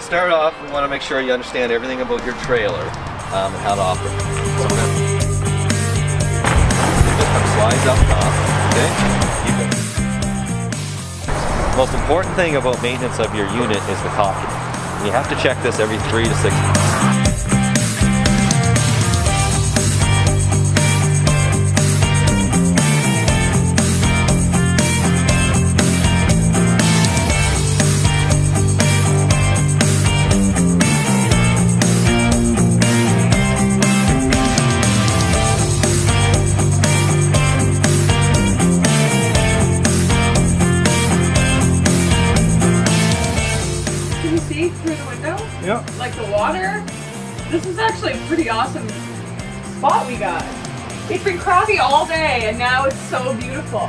start off, we want to make sure you understand everything about your trailer um, and how to operate. So just slides up okay? It. Most important thing about maintenance of your unit is the caulking. You have to check this every three to six months. See through the window? Yeah. Like the water? This is actually a pretty awesome spot we got. It's been crappy all day and now it's so beautiful.